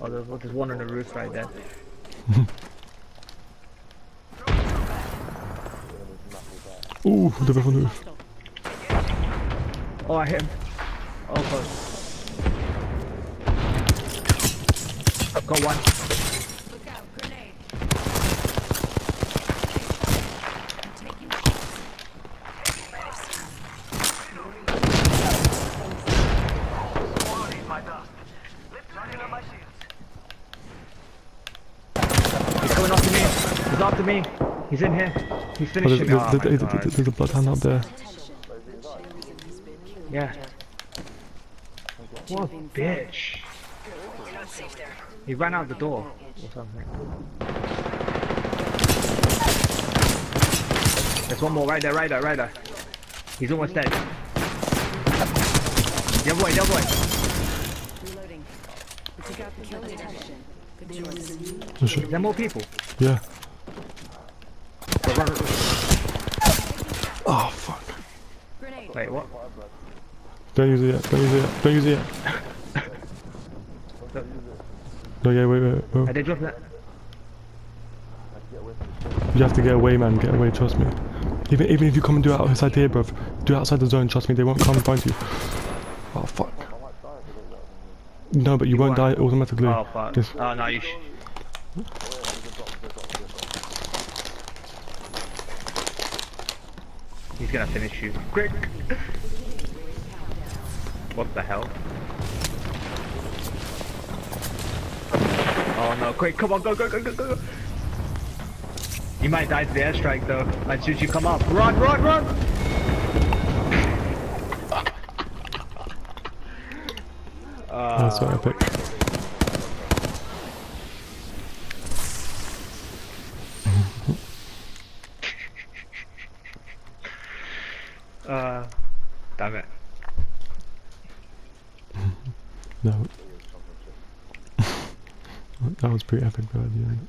Oh, there's, there's one on the roof right there. Oeh, de weg van de roof. Oh, I hit him. Oh, close. I've got one. He's coming after me. He's after me. He's in here. He's Oh, there's, finishing me. there's, Oh, my there's, there's a bloodhound up there. Yeah. What a bitch. He ran out the door or something. There's one more right there, right there, right there. He's almost dead. The other way, the other way. Oh shit. There more people? Yeah. Oh fuck. Wait, what? Don't use it yet. Don't use it yet. Don't use it yet. No, yeah, wait, wait, wait. I did drop that. You have to get away, man. Get away. Trust me. Even even if you come and do it outside here, bruv. Do it outside the zone. Trust me, they won't come and find you. Oh fuck. No, but you, won't die won't. automatically. Oh, fuck. Just- Oh, no, you sh He's gonna finish you. Quick! What the hell? Oh no, quick, come on, go, go, go, go, go! go. You might die to the airstrike though, as soon as you come up. Run, run, run! That's so epic. Uh, damn it. No. that was pretty epic though at the end.